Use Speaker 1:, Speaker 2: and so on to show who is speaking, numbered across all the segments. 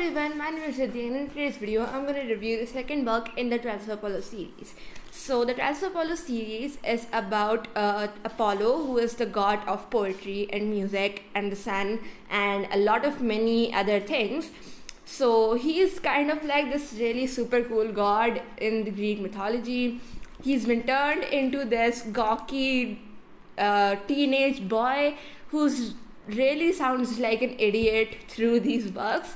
Speaker 1: everyone, my name is Riddhi and in today's video I'm going to review the second book in the of Apollo series. So the of Apollo series is about uh, Apollo who is the god of poetry and music and the sun and a lot of many other things. So he is kind of like this really super cool god in the Greek mythology. He's been turned into this gawky uh, teenage boy who's really sounds like an idiot through these books.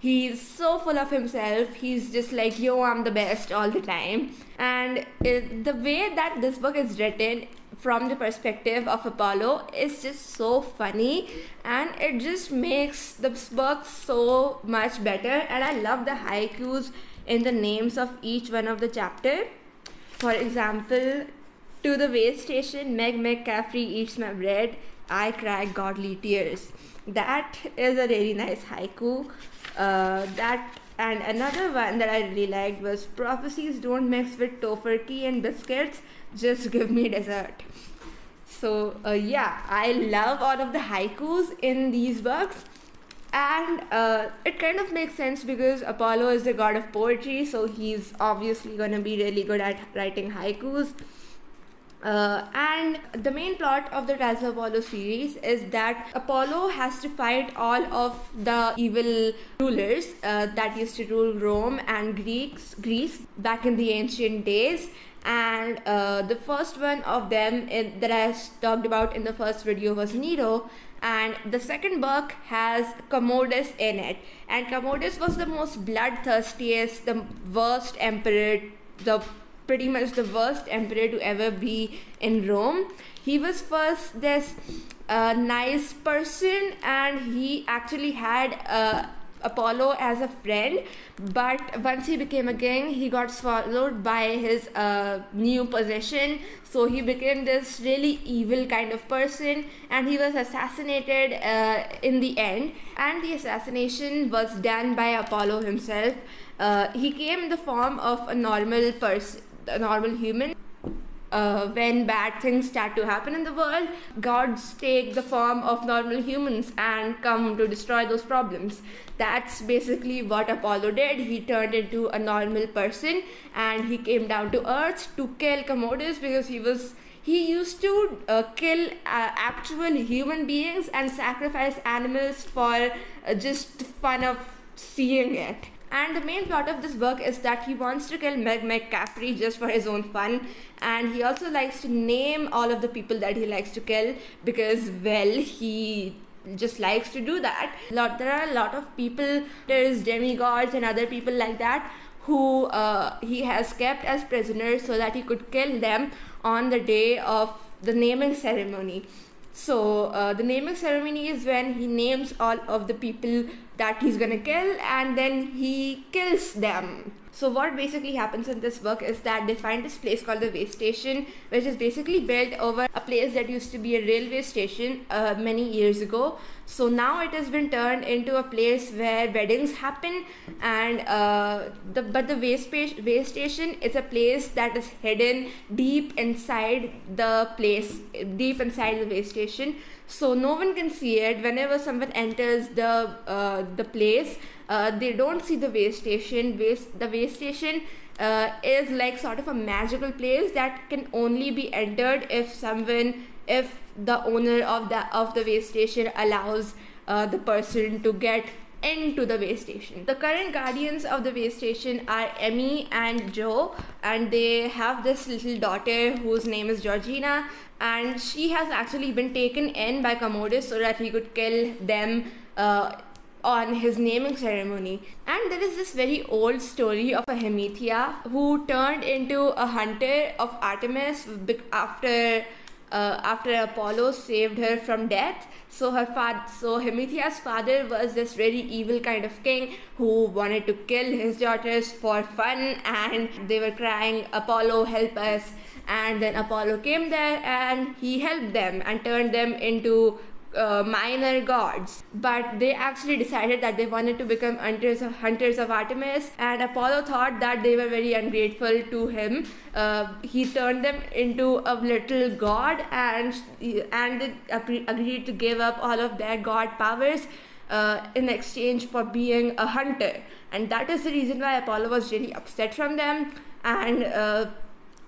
Speaker 1: He's so full of himself. He's just like, yo, I'm the best all the time. And it, the way that this book is written from the perspective of Apollo is just so funny and it just makes the book so much better. And I love the haikus in the names of each one of the chapter. For example, to the way station, Meg McCaffrey eats my bread. I cry godly tears. That is a really nice haiku. Uh, that and another one that I really liked was prophecies don't mix with tofurkey and biscuits. Just give me dessert. So uh, yeah, I love all of the haikus in these books and uh, it kind of makes sense because Apollo is the god of poetry, so he's obviously going to be really good at writing haikus. Uh, and the main plot of the Trials of Apollo series is that Apollo has to fight all of the evil rulers uh, that used to rule Rome and Greeks, Greece back in the ancient days. And uh, the first one of them in, that I talked about in the first video was Nero. And the second book has Commodus in it. And Commodus was the most bloodthirstiest, the worst emperor, the pretty much the worst emperor to ever be in Rome. He was first this uh, nice person, and he actually had uh, Apollo as a friend. But once he became a king, he got swallowed by his uh, new possession. So he became this really evil kind of person, and he was assassinated uh, in the end. And the assassination was done by Apollo himself. Uh, he came in the form of a normal person a normal human. Uh, when bad things start to happen in the world, gods take the form of normal humans and come to destroy those problems. That's basically what Apollo did. He turned into a normal person and he came down to Earth to kill Commodus because he was he used to uh, kill uh, actual human beings and sacrifice animals for uh, just fun of seeing it. And the main plot of this book is that he wants to kill Meg McCaffrey just for his own fun. And he also likes to name all of the people that he likes to kill because, well, he just likes to do that. Lot, there are a lot of people, there's demigods and other people like that who uh, he has kept as prisoners so that he could kill them on the day of the naming ceremony. So uh, the naming ceremony is when he names all of the people that he's gonna kill and then he kills them. So what basically happens in this book is that they find this place called the way station, which is basically built over a place that used to be a railway station uh, many years ago. So now it has been turned into a place where weddings happen, and uh, the but the way, spa- way station is a place that is hidden deep inside the place, deep inside the way station. So no one can see it. Whenever someone enters the uh, the place uh, they don't see the way station waste the way station uh, is like sort of a magical place that can only be entered if someone if the owner of the of the way station allows uh, the person to get into the way station. The current guardians of the way station are Emmie and Jo, and they have this little daughter whose name is Georgina, and she has actually been taken in by Commodus so that he could kill them uh, on his naming ceremony. And there is this very old story of a Hemithea who turned into a hunter of Artemis after uh, after Apollo saved her from death. So her father, so Hemithea's father was this very evil kind of king who wanted to kill his daughters for fun, and they were crying, "Apollo, help us!" And then Apollo came there and he helped them and turned them into uh, minor gods, but they actually decided that they wanted to become hunters of, hunters of Artemis, and Apollo thought that they were very ungrateful to him. Uh, he turned them into a little god, and and they agreed to give up all of their god powers. uh, in exchange for being a hunter. And that is the reason why Apollo was really upset from them. And uh,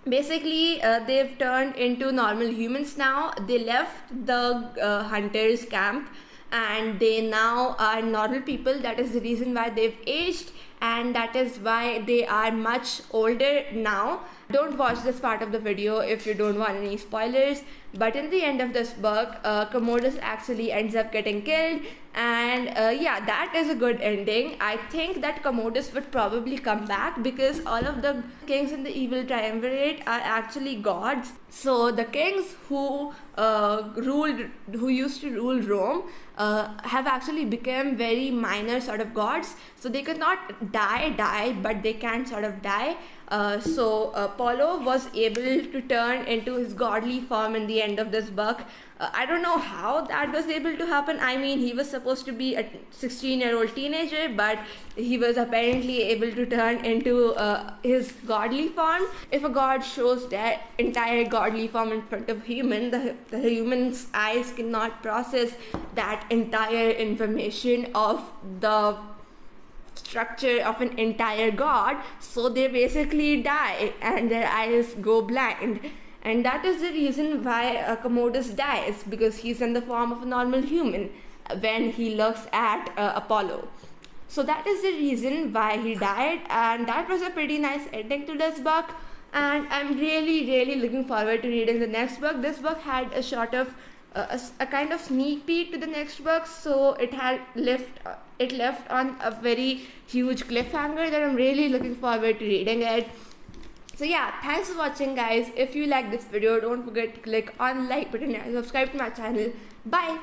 Speaker 1: basically, uh, they've turned into normal humans now. They left the uh, hunters' camp and they now are normal people. That is the reason why they've aged and that is why they are much older now. Don't watch this part of the video if you don't want any spoilers. But in the end of this book, uh, Commodus actually ends up getting killed, and uh, yeah, that is a good ending. I think that Commodus would probably come back because all of the kings in the evil triumvirate are actually gods. So the kings who uh, ruled, who used to rule Rome, uh, have actually become very minor sort of gods. So they could not die, die, but they can sort of die. Uh, so Apollo was able to turn into his godly form in the end of this book. Uh, I don't know how that was able to happen. I mean, he was supposed to be a 16 year old teenager, but he was apparently able to turn into uh, his godly form. If a god shows that entire godly form in front of human, the, the human's eyes cannot process that entire information of the structure of an entire god so they basically die and their eyes go blind. And that is the reason why uh, commodus dies because he's in the form of a normal human when he looks at uh, apollo. So that is the reason why he died and that was a pretty nice ending to this book. And i'm really really looking forward to reading the next book. This book had a sort of a, kind of sneak peek to the next book so it had left uh, it left on a very huge cliffhanger that I'm really looking forward to reading it. So yeah, thanks for watching guys. If you like this video, don't forget to click on like button and subscribe to my channel. Bye!